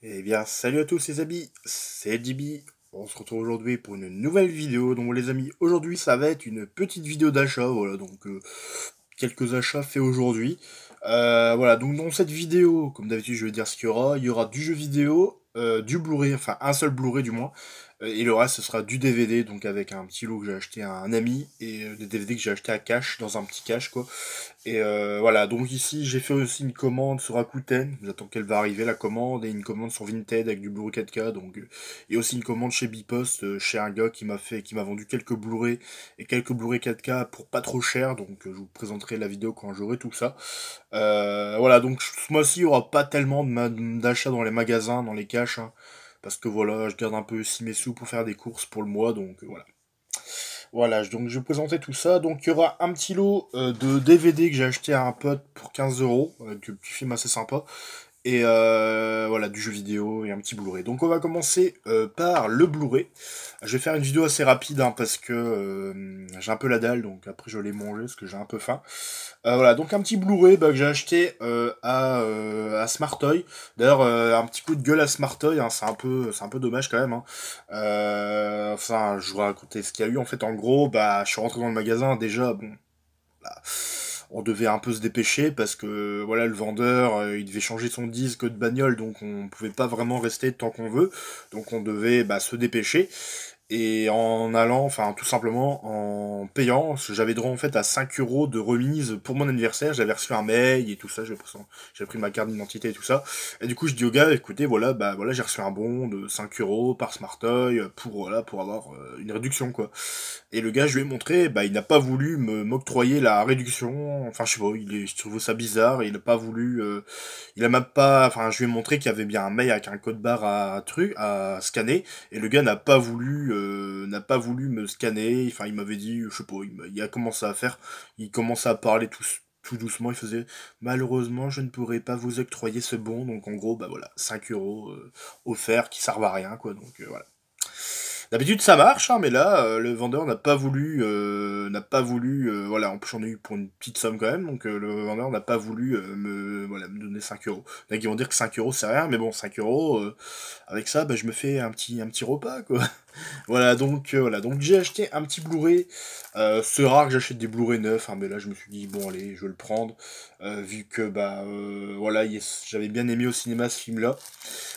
Eh bien, salut à tous les amis, c'est DB. On se retrouve aujourd'hui pour une nouvelle vidéo. Donc les amis, aujourd'hui ça va être une petite vidéo d'achat. Voilà, donc euh, quelques achats faits aujourd'hui. Euh, voilà, donc dans cette vidéo, comme d'habitude je vais dire ce qu'il y aura. Il y aura du jeu vidéo, euh, du Blu-ray, enfin un seul Blu-ray du moins, et le reste ce sera du DVD, donc avec un petit lot que j'ai acheté à un ami, et des DVD que j'ai acheté à cash, dans un petit cash quoi. Et voilà, donc ici j'ai fait aussi une commande sur Rakuten, j'attends qu'elle va arriver la commande, et une commande sur Vinted avec du Blu-ray 4K, donc et aussi une commande chez Bipost, chez un gars qui m'a fait, qui m'a vendu quelques Blu-ray et quelques Blu-ray 4K pour pas trop cher, donc je vous présenterai la vidéo quand j'aurai tout ça. voilà, donc ce mois-ci il n'y aura pas tellement d'achats dans les magasins, dans les caches Hein. Parce que voilà, je garde un peu aussi mes sous pour faire des courses pour le mois, donc euh, voilà. Voilà, donc je vais vous présenter tout ça. Donc il y aura un petit lot euh, de DVD que j'ai acheté à un pote pour 15 euros, avec un petit film assez sympa. Et euh, voilà, du jeu vidéo et un petit Blu-ray. Donc on va commencer euh, par le Blu-ray. Je vais faire une vidéo assez rapide hein, parce que euh, j'ai un peu la dalle, donc après je l'ai mangé parce que j'ai un peu faim. voilà, donc un petit Blu-ray bah, que j'ai acheté à, à Smart Toy. D'ailleurs, un petit coup de gueule à Smart Toy, hein, c'est un peu c'est un peu dommage quand même. Hein. enfin, je vous raconter ce qu'il y a eu. En fait, en gros, bah, je suis rentré dans le magasin déjà, bon on devait un peu se dépêcher parce que voilà le vendeur euh, il devait changer son disque de bagnole donc on pouvait pas vraiment rester tant qu'on veut. Donc on devait bah, se dépêcher et en allant, enfin tout simplement en payant, j'avais droit en fait à 5 euros de remise pour mon anniversaire, j'avais reçu un mail et tout ça, j'ai pris ma carte d'identité et tout ça, et du coup je dis au gars, écoutez voilà, bah voilà j'ai reçu un bon de 5 euros par Smartoy pour voilà pour avoir euh, une réduction quoi. Et le gars je lui ai montré, bah il n'a pas voulu me m'octroyer la réduction, enfin je sais pas, il est, je trouve ça bizarre, il n'a pas voulu, euh, il a même pas, enfin je lui ai montré qu'il y avait bien un mail avec un code barre à truc à scanner, et le gars n'a pas voulu euh, n'a pas voulu me scanner. Enfin, il m'avait dit, je sais pas, il, a commencé à faire, il commençait à parler tout, tout doucement. Il faisait, malheureusement, je ne pourrais pas vous octroyer ce bon. Donc, en gros, bah voilà, 5 euros euh, offerts qui servent à rien, quoi. Donc, euh, voilà. D'habitude ça marche, hein, mais là euh, le vendeur n'a pas voulu, euh, n'a pas voulu, euh, voilà, en plus j'en ai eu pour une petite somme quand même, donc le vendeur n'a pas voulu me, voilà, me donner 5 euros. Donc ils vont dire que 5 euros c'est rien, mais bon 5 euros, avec ça, bah, je me fais un petit, un petit repas quoi. voilà donc voilà donc j'ai acheté un petit Blu-ray. c'est rare que j'achète des Blu-ray neufs, hein, mais là je me suis dit bon allez je vais le prendre vu que bah voilà j'avais bien aimé au cinéma ce film là.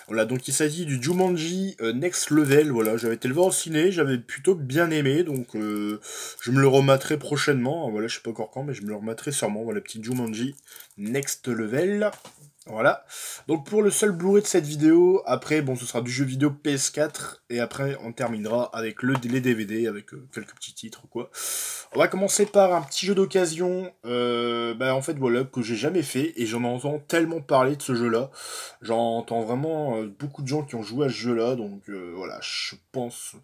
Voilà, donc il s'agit du Jumanji euh, Next Level. Voilà, j'avais été le voir au ciné, j'avais plutôt bien aimé, donc euh, je me le remettrai prochainement. Voilà, je sais pas encore quand, mais je me le remettrai sûrement. Voilà, petit Jumanji Next Level. Voilà. Donc pour le seul Blu-ray de cette vidéo, après, bon, ce sera du jeu vidéo PS4, et après, on terminera avec le, les DVD, avec euh, quelques petits titres, quoi. On va commencer par un petit jeu d'occasion, euh, bah, en fait, voilà, que j'ai jamais fait, et j'en entends tellement parler de ce jeu-là. J'entends vraiment euh, beaucoup de gens qui ont joué à ce jeu-là, donc voilà, je pense...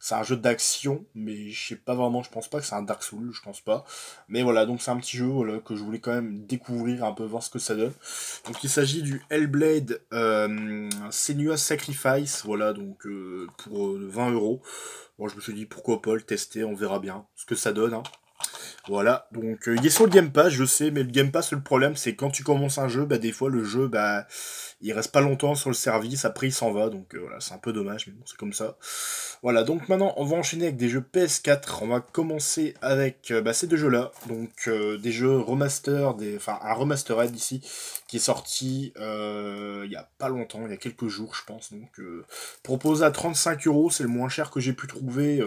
C'est un jeu d'action, mais je sais pas vraiment, je pense pas que c'est un Dark Souls, je pense pas. Mais voilà, donc c'est un petit jeu, voilà, que je voulais quand même découvrir, un peu voir ce que ça donne. Il s'agit du Hellblade euh, Senua's Sacrifice, voilà, donc euh, pour 20 euh, euros. Bon, je me suis dit pourquoi pas le tester, on verra bien ce que ça donne. Hein. Voilà, donc euh, il est sur le Game Pass, je sais, mais le Game Pass, le problème, c'est quand tu commences un jeu, bah des fois le jeu, bah il reste pas longtemps sur le service, après il s'en va, donc euh, voilà, c'est un peu dommage, mais bon, c'est comme ça. Voilà, donc maintenant on va enchaîner avec des jeux PS4, on va commencer avec euh, bah, ces deux jeux-là, donc des jeux remaster, enfin un remastered ici, qui est sorti il y a pas longtemps, il y a quelques jours je pense, donc proposé à 35 euros, c'est le moins cher que j'ai pu trouver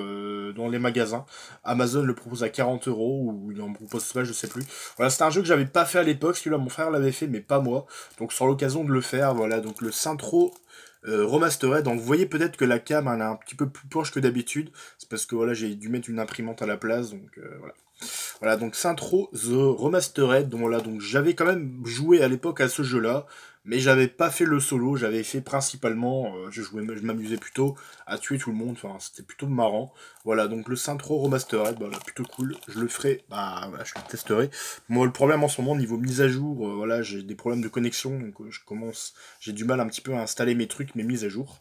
dans les magasins. Amazon le propose à 40 euros, ou il en propose je sais plus. Voilà, c'était un jeu que j'avais pas fait à l'époque, celui-là mon frère l'avait fait, mais pas moi. Donc sur l'occasion de le faire, voilà, donc le Syntro euh. Donc vous voyez peut-être que la cam elle est un petit peu plus proche que d'habitude. C'est parce que voilà, j'ai dû mettre une imprimante à la place, donc euh, voilà. Voilà, donc Syntro The Remastered, donc voilà, donc j'avais quand même joué à l'époque à ce jeu-là, mais j'avais pas fait le solo, j'avais fait principalement, euh, je jouais, je m'amusais plutôt à tuer tout le monde, enfin c'était plutôt marrant. Voilà, donc le Syntro Remastered, voilà, plutôt cool, je le ferai, bah je le testerai. Moi le problème en ce moment, niveau mise à jour, euh, voilà, j'ai des problèmes de connexion, donc euh, je commence, j'ai du mal un petit peu à installer mes trucs, mes mises à jour.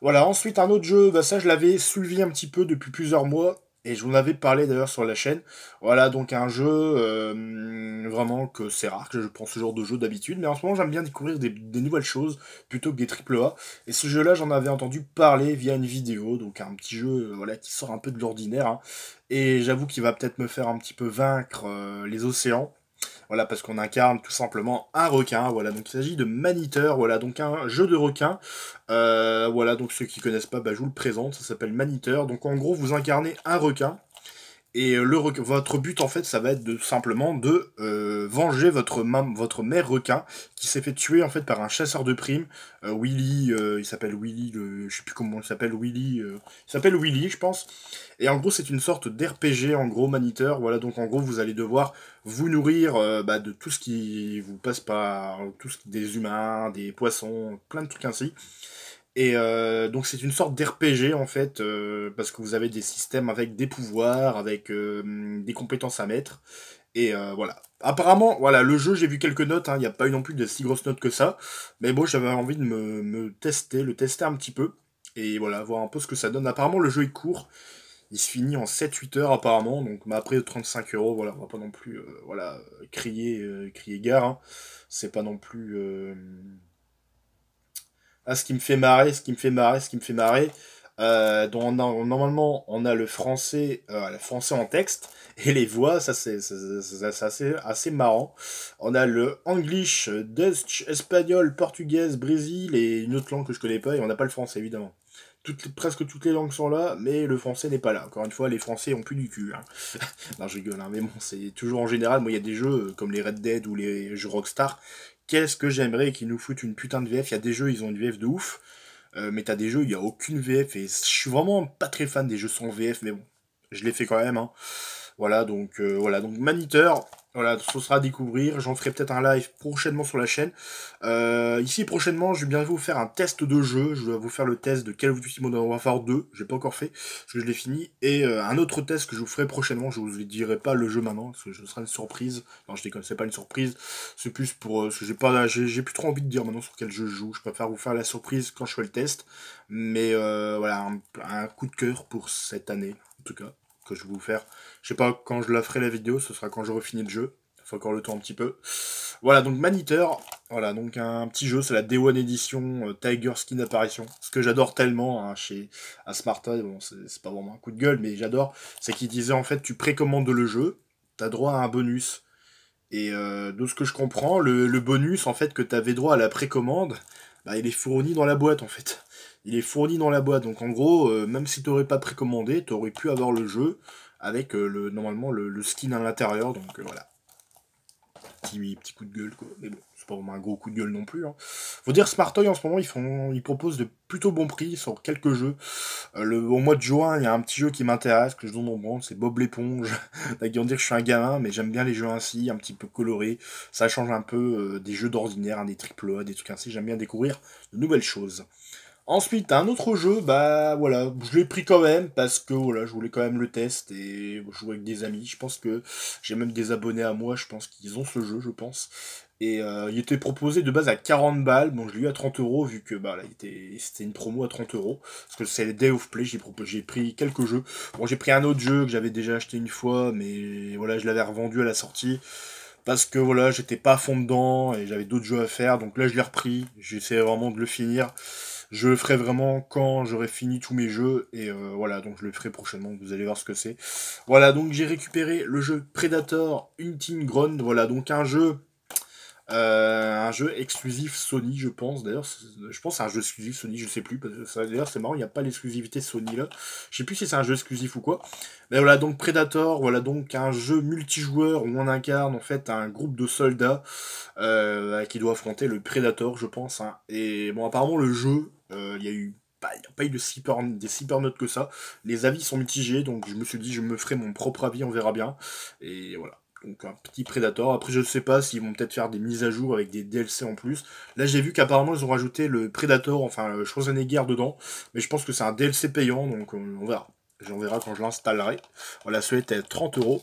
Voilà, ensuite un autre jeu, bah ça je l'avais suivi un petit peu depuis plusieurs mois, Et je vous en avais parlé d'ailleurs sur la chaîne. Voilà, donc un jeu euh, vraiment que c'est rare que je prends ce genre de jeu d'habitude. Mais en ce moment, j'aime bien découvrir des, nouvelles choses plutôt que des triple A. Et ce jeu-là, j'en avais entendu parler via une vidéo. Donc un petit jeu euh, voilà, qui sort un peu de l'ordinaire. Hein. Et j'avoue qu'il va peut-être me faire un petit peu vaincre euh, les océans. Voilà, parce qu'on incarne tout simplement un requin. Voilà, donc il s'agit de Maniteur. Voilà, donc un jeu de requin. Euh, voilà, donc ceux qui connaissent pas, bah, je vous le présente. Ça s'appelle Maniteur. Donc en gros, vous incarnez un requin. Et euh, le votre but, en fait, ça va être de simplement de euh, venger votre, votre mère requin qui s'est fait tuer, en fait, par un chasseur de primes. Euh, Willy, il s'appelle Willy, le, je sais plus comment il s'appelle, Willy. il s'appelle Willy, je pense. Et en gros, c'est une sorte d'RPG, en gros, maniteur. Voilà, donc en gros, vous allez devoir vous nourrir bah, de tout ce qui vous passe par... Tout ce, des humains, des poissons, plein de trucs ainsi. Et euh, donc c'est une sorte d'RPG en fait, euh, parce que vous avez des systèmes avec des pouvoirs, avec euh, des compétences à mettre. Et voilà. Apparemment, voilà, le jeu, j'ai vu quelques notes, hein, il n'y a pas eu non plus de si grosses notes que ça. Mais bon, j'avais envie de me, tester, le tester un petit peu. Et voilà, voir un peu ce que ça donne. Apparemment, le jeu est court. Il se finit en 7-8 heures apparemment. Donc après 35 euros, voilà, on va pas non plus voilà, crier, crier gare. Hein. C'est pas non plus ah, ce qui me fait marrer, ce qui me fait marrer, ce qui me fait marrer. Euh, normalement, on a le français, euh, le français en texte et les voix, ça c'est assez, marrant. On a le English, Dutch, espagnol, portugais, brésil et une autre langue que je connais pas et on n'a pas le français évidemment. Toutes, presque toutes les langues sont là, mais le français n'est pas là. Encore une fois, les français ont plus du cul. Hein. non, je rigole, hein, mais bon, c'est toujours en général. Moi, il y a des jeux euh, comme les Red Dead ou les jeux Rockstar qu'est-ce que j'aimerais qu'ils nous foutent une putain de VF. Il y a des jeux, ils ont une VF de ouf. Euh, mais t'as des jeux, il n'y a aucune VF. Et je suis vraiment pas très fan des jeux sans VF, mais bon, je l'ai fait quand même. Hein. Voilà, donc euh, voilà, donc Maniteur, voilà, ce sera à découvrir. J'en ferai peut-être un live prochainement sur la chaîne. Euh, ici, prochainement, je vais bien vous faire un test de jeu. Je vais vous faire le test de Call of Duty Modern Warfare 2. J'ai pas encore fait, parce que je l'ai fini. Et euh, un autre test que je vous ferai prochainement. Je vous dirai pas le jeu maintenant, parce que ce sera une surprise. Non, je déconne, c'est pas une surprise. C'est plus pour... Euh, que j'ai pas, j'ai plus trop envie de dire maintenant sur quel jeu je joue. Je préfère vous faire la surprise quand je fais le test. Mais voilà, un coup de cœur pour cette année, en tout cas que je vais vous faire. Je sais pas quand je la ferai la vidéo, ce sera quand j'aurai fini le jeu. Il faut encore le temps un petit peu. Voilà, donc Maniteur, voilà, donc un petit jeu, c'est la Day One Edition euh, Tiger Skin Apparition. Ce que j'adore tellement hein, chez à Smarta, bon, c'est pas vraiment un coup de gueule, mais j'adore, c'est qu'il disait en fait, tu précommandes le jeu, t'as droit à un bonus. Et euh, de ce que je comprends, le, le bonus en fait que t'avais droit à la précommande, bah, il est fourni dans la boîte en fait il est fourni dans la boîte. Donc en gros, euh, même si tu n'aurais pas précommandé, tu aurais pu avoir le jeu avec euh, le, normalement le, skin à l'intérieur. Donc euh, voilà. Petit, petit coup de gueule quoi. Mais bon, c'est pas vraiment un gros coup de gueule non plus. Hein. Faut dire Smartoy en ce moment, ils, font, ils proposent de plutôt bons prix sur quelques jeux. le, au mois de juin, il y a un petit jeu qui m'intéresse, que je donne en branle, c'est Bob l'éponge. T'as dire que je suis un gamin, mais j'aime bien les jeux ainsi, un petit peu colorés. Ça change un peu des jeux d'ordinaire, hein, des triple A, des trucs ainsi. J'aime bien découvrir de nouvelles choses. Ensuite, un autre jeu, bah voilà, je l'ai pris quand même parce que voilà, je voulais quand même le test et jouer avec des amis. Je pense que j'ai même des abonnés à moi, je pense qu'ils ont ce jeu, je pense. Et euh, il était proposé de base à 40 balles, bon je l'ai eu à 30 euros vu que bah là c'était une promo à 30 euros. Parce que c'est le Day of Play, j'ai pris quelques jeux. Bon j'ai pris un autre jeu que j'avais déjà acheté une fois, mais voilà je l'avais revendu à la sortie parce que voilà, j'étais pas à fond dedans et j'avais d'autres jeux à faire. Donc là, je l'ai repris. J'essaie vraiment de le finir. Je le ferai vraiment quand j'aurai fini tous mes jeux. Et euh, voilà, donc je le ferai prochainement. Vous allez voir ce que c'est. Voilà, donc j'ai récupéré le jeu Predator Hunting Ground. Voilà, donc un jeu euh, un jeu exclusif Sony, je pense. D'ailleurs, je pense c'est un jeu exclusif Sony, je sais plus. D'ailleurs, c'est marrant, il n'y a pas l'exclusivité Sony là. Je sais plus si c'est un jeu exclusif ou quoi. Mais voilà, donc Predator, voilà donc un jeu multijoueur où on incarne en fait un groupe de soldats euh, qui doit affronter le Predator, je pense. Hein. Et bon, apparemment, le jeu, il y a eu bah, n'y a pas eu de super, notes que ça. Les avis sont mitigés, donc je me suis dit, je me ferai mon propre avis, on verra bien. Et voilà. Donc un petit Predator. Après, je ne sais pas s'ils vont peut-être faire des mises à jour avec des DLC en plus. Là, j'ai vu qu'apparemment, ils ont rajouté le Predator, enfin, le Schwarzenegger dedans. Mais je pense que c'est un DLC payant, donc on verra. On verra quand je l'installerai. Voilà, celui à 30 euros.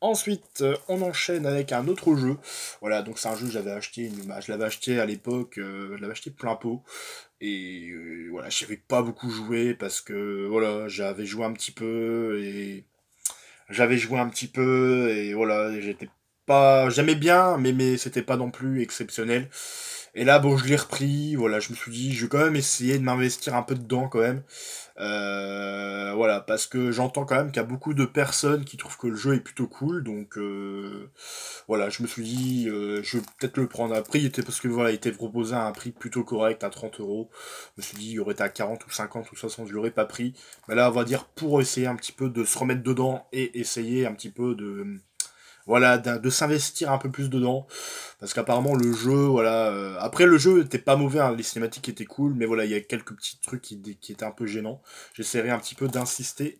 Ensuite, euh, on enchaîne avec un autre jeu. Voilà, donc c'est un jeu que j'avais acheté, je l'avais acheté à l'époque, je l'avais acheté plein pot. Et voilà, j'avais pas beaucoup joué parce que voilà, j'avais joué un petit peu et j'avais joué un petit peu et voilà, j'étais pas, j'aimais bien, mais mais c'était pas non plus exceptionnel. Et là, bon, je l'ai repris, voilà, je me suis dit, je vais quand même essayer de m'investir un peu dedans quand même. Euh, voilà, parce que j'entends quand même qu'il y a beaucoup de personnes qui trouvent que le jeu est plutôt cool, donc euh, voilà, je me suis dit, euh, je vais peut-être le prendre à prix, parce que voilà, il était proposé à un prix plutôt correct, à 30 euros. Je me suis dit, il aurait été à 40 ou 50 ou 60, je l'aurais pas pris. Mais là, on va dire, pour essayer un petit peu de se remettre dedans et essayer un petit peu de voilà, de, s'investir un peu plus dedans. Parce qu'apparemment le jeu, voilà. Euh, après le jeu était pas mauvais, hein, les cinématiques étaient cool, mais voilà, il y a quelques petits trucs qui, qui étaient un peu gênants. J'essaierai un petit peu d'insister.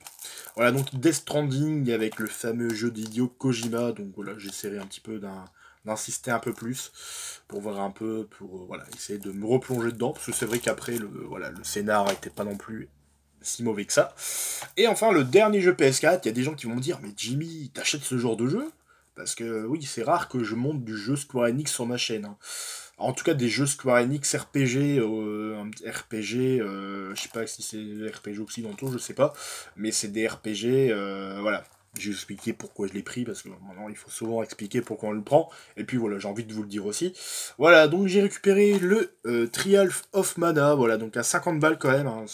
Voilà, donc Death Stranding avec le fameux jeu d'idiot Kojima. Donc voilà, j'essaierai un petit peu d'insister un peu plus pour voir un peu, pour voilà, essayer de me replonger dedans. Parce que c'est vrai qu'après, le, voilà, le scénar était pas non plus si mauvais que ça. Et enfin, le dernier jeu PS4, il y a des gens qui vont me dire, mais Jimmy, t'achètes ce genre de jeu? Parce que oui, c'est rare que je monte du jeu Square Enix sur ma chaîne. Hein. En tout cas, des jeux Square Enix RPG, euh, RPG, euh, je sais pas si c'est RPG occidentaux, je sais pas, mais c'est des RPG, euh, voilà. J'ai expliqué pourquoi je l'ai pris, parce que maintenant il faut souvent expliquer pourquoi on le prend. Et puis voilà, j'ai envie de vous le dire aussi. Voilà, donc j'ai récupéré le Triumph of Mana, voilà, donc à 50 balles quand même, hein,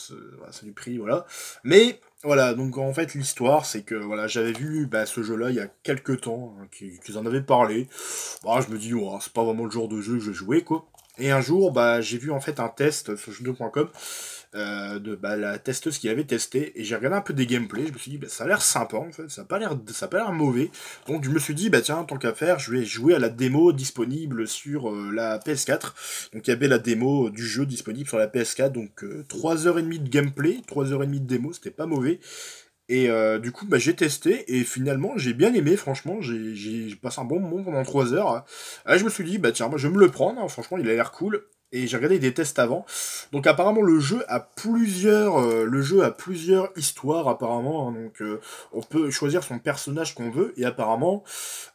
c'est du prix, voilà. Mais voilà, donc en fait l'histoire c'est que voilà j'avais vu bah, ce jeu-là il y a quelques temps, hein, qu'ils en avaient parlé. Bah, je me dis oh, c'est pas vraiment le genre de jeu que je jouer quoi. Et un jour bah j'ai vu en fait un test sur jeu2.com euh, de bah, la testeuse qui avait testé et j'ai regardé un peu des gameplays, je me suis dit bah, ça a l'air sympa en fait, ça n'a pas l'air ça pas l'air mauvais. Donc je me suis dit bah tiens tant qu'à faire, je vais jouer à la démo disponible sur euh, la PS4. Donc il y avait la démo du jeu disponible sur la PS4 donc 3h30 euh, de gameplay, 3h30 de démo, c'était pas mauvais. Et du coup, bah, j'ai testé et finalement j'ai bien aimé, franchement, j'ai passé un bon moment pendant 3 heures. je me suis dit, bah tiens, moi je vais me le prendre, hein. franchement il a l'air cool et j'ai regardé des tests avant. Donc apparemment le jeu a plusieurs, euh, le jeu a plusieurs histoires apparemment. Hein. donc euh, on peut choisir son personnage qu'on veut et apparemment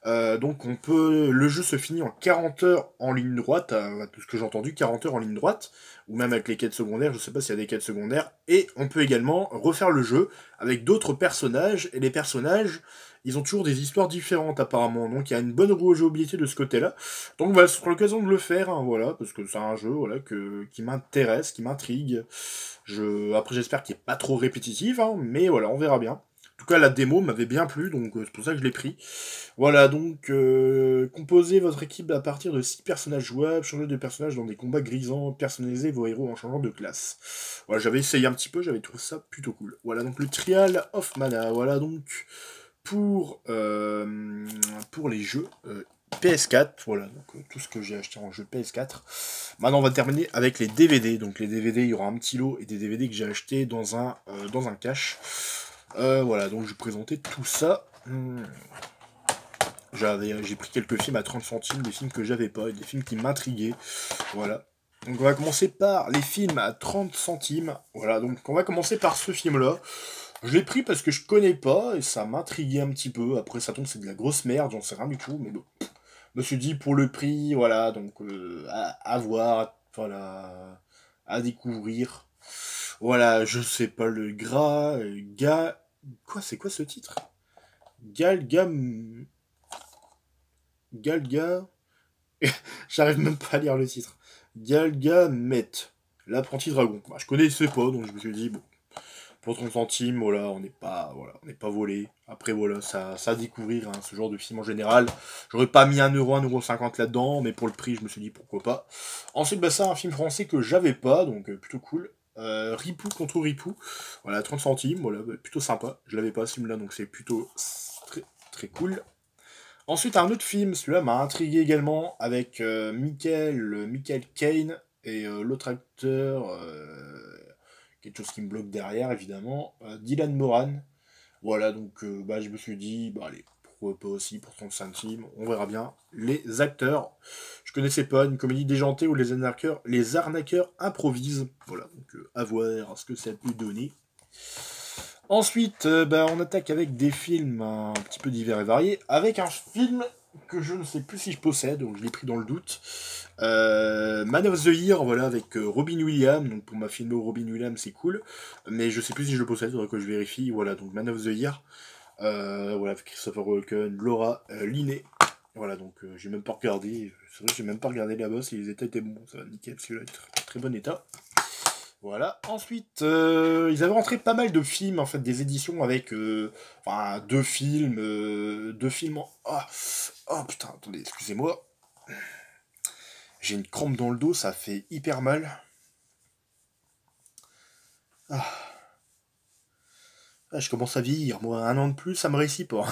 euh, donc on peut, le jeu se finit en 40 heures en ligne droite, tout ce que j'ai entendu, 40 heures en ligne droite ou même avec les quêtes secondaires. Je sais pas s'il y a des quêtes secondaires et on peut également refaire le jeu avec d'autres personnages et les personnages ils ont toujours des histoires différentes apparemment, donc il y a une bonne rejouabilité de ce côté-là. Donc voilà, c'est l'occasion de le faire, hein, voilà, parce que c'est un jeu voilà, qui m'intéresse, qui m'intrigue. Je... Après j'espère qu'il n'est pas trop répétitif, hein, mais voilà, on verra bien. En tout cas, la démo m'avait bien plu, donc euh, c'est pour ça que je l'ai pris. Voilà, donc, euh, composez votre équipe à partir de 6 personnages jouables, changez de personnages dans des combats grisants, personnalisez vos héros en changeant de classe. Voilà, j'avais essayé un petit peu, j'avais trouvé ça plutôt cool. Voilà, donc le Trial of Mana, voilà donc pour, euh, les jeux euh, PS4. Voilà, donc tout ce que j'ai acheté en jeu PS4. Maintenant, on va terminer avec les DVD. Donc les DVD, il y aura un petit lot et des DVD que j'ai acheté dans un cache. Voilà, donc je vais présenter tout ça. Hmm. J'ai pris quelques films à 30 centimes, des films que j'avais pas, et des films qui m'intriguaient. Voilà. Donc on va commencer par les films à 30 centimes. Voilà, donc on va commencer par ce film-là. Je l'ai pris parce que je connais pas et ça m'intriguait un petit peu. Après, ça tombe, c'est de la grosse merde, j'en sais rien du tout, mais bon. Je me suis dit pour le prix, voilà, donc euh, à, voir, voilà, à découvrir. Voilà, je sais pas le gras, euh, ga. Quoi, c'est quoi ce titre? Galgam. Galga. J'arrive même pas à lire le titre. Galgamet, l'apprenti dragon. Bah, je connaissais pas, donc je me suis dit, bon, pour 30 centimes, voilà, on n'est pas, voilà, on n'est pas volé. Après, voilà, ça, ça découvrir, hein, ce genre de film en général. J'aurais pas mis 1€, 1,50€ là-dedans, mais pour le prix, je me suis dit pourquoi pas. Ensuite, bah, ça, un film français que j'avais pas, donc euh, plutôt cool. Euh, Ripou contre Ripou, voilà, 30 centimes, voilà, bah, plutôt sympa. Je l'avais pas ce film-là, donc c'est plutôt très, très cool. Ensuite, un autre film, celui-là m'a intrigué également, avec euh, Michael, Kane et l'autre acteur quelque chose qui me bloque derrière, évidemment. Euh, Dylan Moran. Voilà, donc euh, bah, je me suis dit, bah allez, pas aussi pour 35 centimes, on verra bien. Les acteurs, je connaissais pas, une comédie déjantée où les arnaqueurs, les arnaqueurs improvisent. Voilà, donc euh, à voir ce que ça peut donner. Ensuite, euh, bah, on attaque avec des films un petit peu divers et variés, avec un film que je ne sais plus si je possède, donc je l'ai pris dans le doute. Euh, Man of the Year, voilà, avec Robin Williams. Donc pour ma filmo Robin Williams, c'est cool. Mais je sais plus si je le possède, faudrait que je vérifie. Voilà, donc Man of the Year. Euh, voilà, Christopher Walken, Laura Linney. Voilà, donc j'ai même pas regardé. C'est vrai que j'ai même pas regardé là-bas si les états étaient bons. Ça va nickel, celui-là est très bon état. Voilà. Ensuite, ils avaient rentré pas mal de films, en fait, des éditions avec, deux films, deux films. En... Ah, oh putain, attendez, excusez-moi. J'ai une crampe dans le dos, ça fait hyper mal. Ah. Ah je commence à vieillir, moi, un an de plus, ça me réussit pas.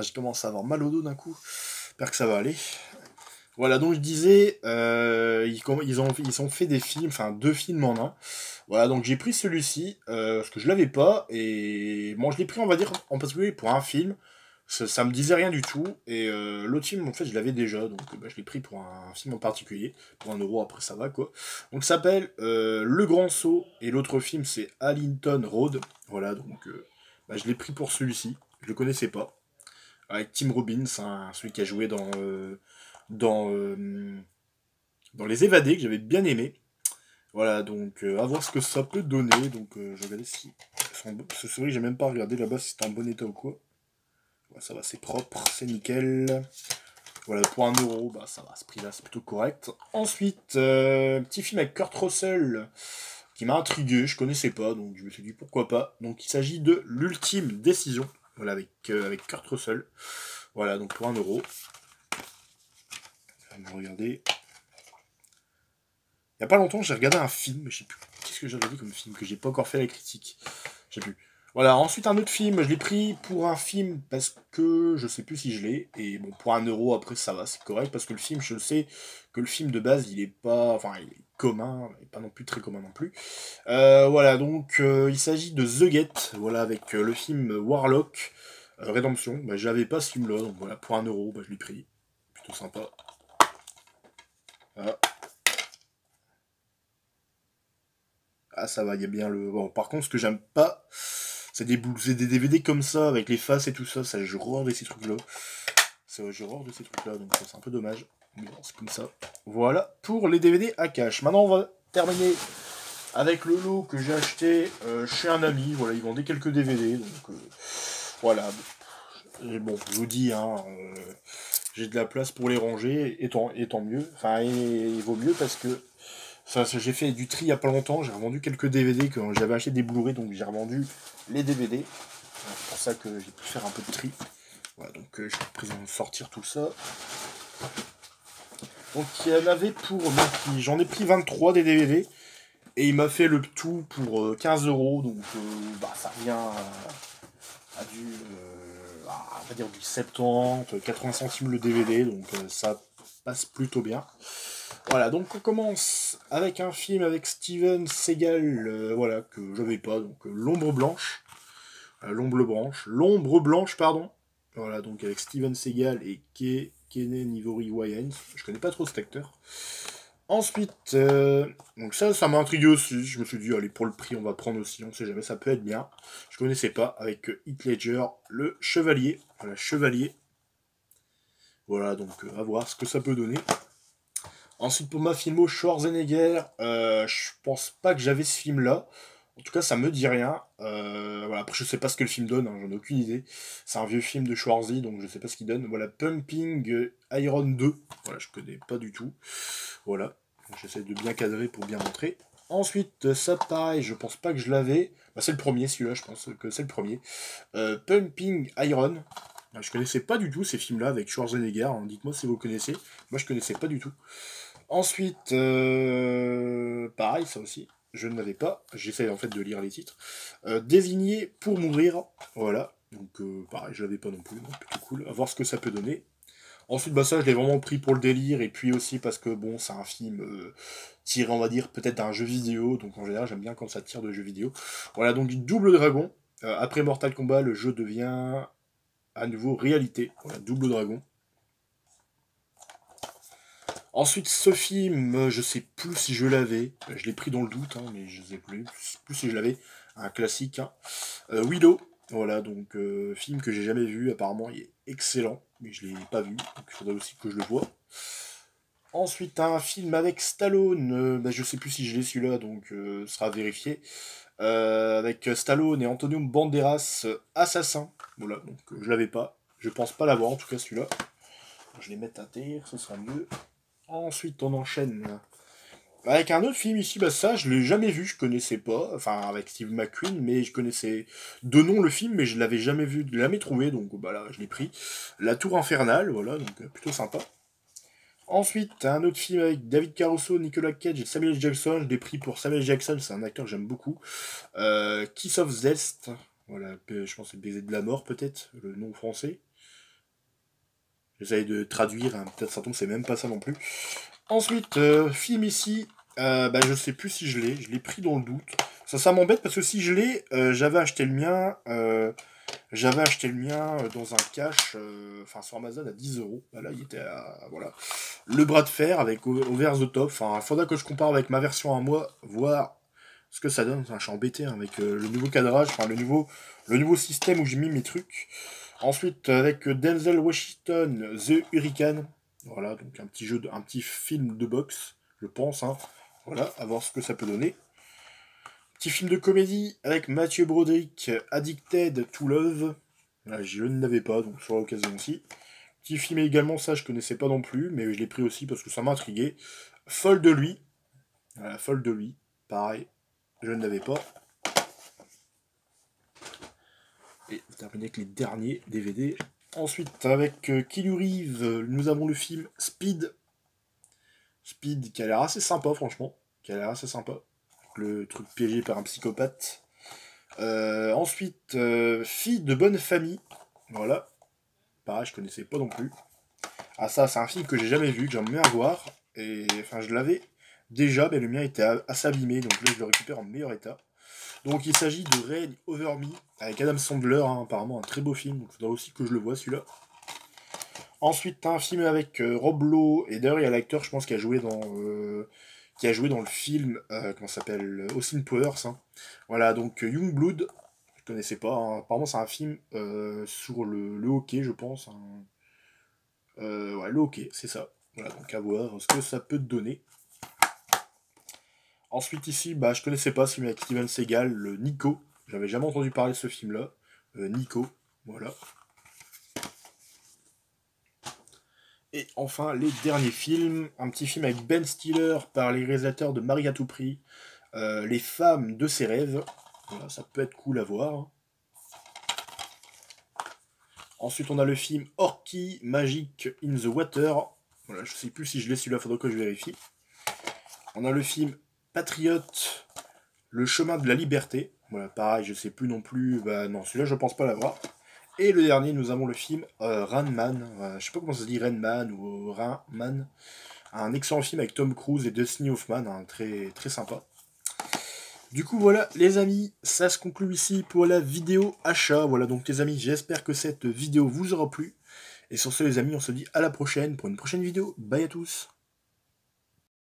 je commence à avoir mal au dos d'un coup. J'espère que ça va aller. Voilà, donc je disais, euh, ils, ils, ont, ils ont fait des films, enfin deux films en un. Voilà, donc j'ai pris celui-ci, euh, parce que je l'avais pas, et bon, je l'ai pris, on va dire, en particulier pour un film ça, me disait rien du tout. Et euh, l'autre film, en fait, je l'avais déjà, donc bah, je l'ai pris pour un, film en particulier. Pour un euro, après ça va, quoi. Donc ça s'appelle euh, Le Grand Saut, et l'autre film, c'est Allington Road. Voilà, donc euh, bah, je l'ai pris pour celui-ci. Je le connaissais pas. Avec Tim Robbins, hein, celui qui a joué dans, dans, dans Les Évadés, que j'avais bien aimé. Voilà, donc à voir ce que ça peut donner. Donc je regardais si. Ce souris, j'ai même pas regardé là-bas si c'était en bon état ou quoi ça va, c'est propre, c'est nickel. Voilà, pour un euro, bah ça va, ce prix-là, c'est plutôt correct. Ensuite, euh, petit film avec Kurt Russell qui m'a intrigué, je connaissais pas, donc je me suis dit pourquoi pas. Donc il s'agit de l'ultime décision, voilà, avec, euh, avec Kurt Russell. Voilà, donc pour un euro. Regardez. Il n'y a pas longtemps, j'ai regardé un film, je sais plus, qu'est-ce que j'ai regardé comme film, que j'ai pas encore fait la critique. Je sais plus. Voilà, ensuite un autre film, je l'ai pris pour un film parce que je sais plus si je l'ai, et bon, pour un euro après ça va, c'est correct, parce que le film, je sais que le film de base, il est pas, enfin, il est commun, mais pas non plus très commun non plus. Euh, voilà, donc euh, il s'agit de The Get, voilà, avec euh, le film Warlock, Rédemption, bah, j'avais pas ce film-là, donc voilà, pour un euro, bah, je l'ai pris, plutôt sympa. Ah, ça va, il y a bien le... Bon, par contre, ce que j'aime pas, c'est des, des DVD comme ça, avec les faces et tout ça, ça j'ai horreur de ces trucs-là. J'ai horreur de ces trucs-là, donc c'est un peu dommage. Mais bon, c'est comme ça. Voilà pour les DVD à cash. Maintenant, on va terminer avec le lot que j'ai acheté euh, chez un ami. Voilà, ils vendaient quelques DVD, donc euh, voilà. Et bon, je vous dis, hein, euh, j'ai de la place pour les ranger, et tant, mieux. Enfin, il vaut mieux parce que ça, j'ai fait du tri il n'y a pas longtemps, j'ai revendu quelques DVD quand j'avais acheté des Blu-ray, donc j'ai revendu les DVD. C'est pour ça que j'ai pu faire un peu de tri. Voilà, donc euh, je vais sortir tout ça. Donc il y en avait pour J'en ai pris 23 des DVD. Et il m'a fait le tout pour 15 euh, euros. Donc euh, bah, ça revient à, du. on va dire du 70, 80 centimes le DVD. Donc ça passe plutôt bien. Voilà, donc on commence avec un film avec Steven Seagal, euh, voilà, que je n'avais pas, donc euh, L'ombre blanche. Euh, l'ombre blanche, l'ombre blanche, pardon. Voilà, donc avec Steven Seagal et Ke Kenen Ivory Wayans. Je connais pas trop cet acteur. Ensuite, donc ça, ça m'a intrigué aussi. Je me suis dit, allez, pour le prix, on va prendre aussi. On sait jamais, ça peut être bien. Je connaissais pas. Avec Heath Ledger, le chevalier. Voilà, chevalier. Voilà, donc à voir ce que ça peut donner. Ensuite, pour ma filmo Schwarzenegger, euh, je pense pas que j'avais ce film-là. En tout cas, ça me dit rien. Euh, voilà, après, je sais pas ce que le film donne, hein, j'en ai aucune idée. C'est un vieux film de Schwarzy, donc je sais pas ce qu'il donne. Voilà, Pumping Iron 2. Voilà, je connais pas du tout. Voilà, j'essaie de bien cadrer pour bien montrer. Ensuite, ça pareil, je pense pas que je l'avais. Bah, c'est le premier, celui-là, je pense que c'est le premier. Euh, Pumping Iron. Je connaissais pas du tout ces films-là avec Schwarzenegger. Hein. Dites-moi si vous connaissez. Moi, je connaissais pas du tout. Ensuite, euh, pareil, ça aussi, je ne l'avais pas. J'essaie en fait de lire les titres. Euh, désigné pour mourir, voilà. Donc euh, pareil, je l'avais pas non plus, plutôt cool. À voir ce que ça peut donner. Ensuite, bah ça, je l'ai vraiment pris pour le délire, et puis aussi parce que bon, c'est un film tiré, on va dire, peut-être d'un jeu vidéo. Donc en général, j'aime bien quand ça tire de jeux vidéo. Voilà, donc double dragon. après Mortal Kombat, le jeu devient à nouveau réalité. Voilà, double dragon. Ensuite, ce film, je sais plus si je l'avais. Je l'ai pris dans le doute, hein, mais je sais plus, plus si je l'avais. un classique. Hein. Willow, voilà, donc film que j'ai jamais vu, apparemment il est excellent, mais je l'ai pas vu, donc il faudrait aussi que je le vois. Ensuite, un film avec Stallone, bah, je sais plus si je l'ai celui-là, donc ce sera vérifié. avec Stallone et Antonio Banderas, Assassin. Voilà, donc je l'avais pas. Je pense pas l'avoir, en tout cas celui-là. Je vais mettre à terre, ce sera mieux. Ensuite, on enchaîne avec un autre film ici, bah ça, je l'ai jamais vu, je connaissais pas, enfin avec Steve McQueen, mais je connaissais de nom le film, mais je l'avais jamais vu, jamais trouvé, donc bah là, je l'ai pris. La Tour Infernale, voilà, donc euh, plutôt sympa. Ensuite, un autre film avec David Caruso, Nicolas Cage et Samuel Jackson. Je l'ai pris pour Samuel Jackson, c'est un acteur que j'aime beaucoup. Euh, Kiss of Zest, voilà, je pense que c'est Baiser de la mort peut-être, le nom français. J'essaye de traduire, hein, peut-être ça c'est même pas ça non plus. Ensuite, euh, film ici, euh, bah, je sais plus si je l'ai, je l'ai pris dans le doute. Ça, ça m'embête parce que si je l'ai, euh, j'avais acheté le mien, euh, j'avais acheté le mien dans un cash, enfin sur Amazon à 10 euros. Bah, là, il était à, voilà. Le bras de fer avec Over the Top. Enfin, il faudra que je compare avec ma version à moi, voir ce que ça donne. Enfin, je suis embêté hein, avec le nouveau cadrage, le nouveau, système où j'ai mis mes trucs. Ensuite, avec Denzel Washington, The Hurricane. Voilà, donc un petit jeu, un petit film de boxe, je pense. Hein. Voilà, à voir ce que ça peut donner. Petit film de comédie avec Mathieu Broderick, Addicted to Love. Là, je ne l'avais pas, donc sur l'occasion aussi. Petit film également, ça je connaissais pas non plus, mais je l'ai pris aussi parce que ça m'a intrigué. Folle de lui. Voilà, Folle de lui. Pareil, je ne l'avais pas. Et on termine avec les derniers DVD. Ensuite, avec euh, Reeves, nous avons le film Speed Speed qui a l'air assez sympa, franchement. Qui a l'air assez sympa. Le truc piégé par un psychopathe. Euh, ensuite, euh, Fille de bonne famille. Voilà. Pareil, je connaissais pas non plus. Ah, ça, c'est un film que j'ai jamais vu, que j'aimerais voir. Et enfin, je l'avais déjà, mais le mien était assez abîmé, donc là, je le récupère en meilleur état. Donc, il s'agit de Rain Over Me, avec Adam Sandler, hein, apparemment un très beau film, donc il faudra aussi que je le vois celui-là. Ensuite, un film avec euh, Rob Lowe, et d'ailleurs, il y a l'acteur, je pense, qui a joué dans, euh, qui a joué dans le film, euh, comment s'appelle, Austin Powers. Hein. Voilà, donc Young Blood, je connaissais pas, hein. apparemment, c'est un film sur le, hockey, je pense. Hein. ouais, le hockey, c'est ça. Voilà, donc à voir ce que ça peut donner. Ensuite, ici, bah, je connaissais pas ce film avec Steven Seagal, le Nico. J'avais jamais entendu parler de ce film-là. Nico, voilà. Et enfin, les derniers films. Un petit film avec Ben Stiller par les réalisateurs de Marie à tout prix. Euh, les femmes de ses rêves. Voilà, ça peut être cool à voir. Ensuite, on a le film Orky Magic in the Water. Voilà, je sais plus si je l'ai celui-là, faudra que je vérifie. On a le film Patriote, Le chemin de la liberté. Voilà, pareil, je sais plus non plus. Bah non, celui-là, je pense pas l'avoir. Et le dernier, nous avons le film euh, Rainman. Euh, je sais pas comment ça se dit, Rainman ou Rainman. Un excellent film avec Tom Cruise et Dustin Hoffman, hein, très, très sympa. Du coup, voilà, les amis, ça se conclut ici pour la vidéo achat. Voilà, donc les amis, j'espère que cette vidéo vous aura plu. Et sur ce, les amis, on se dit à la prochaine pour une prochaine vidéo. Bye à tous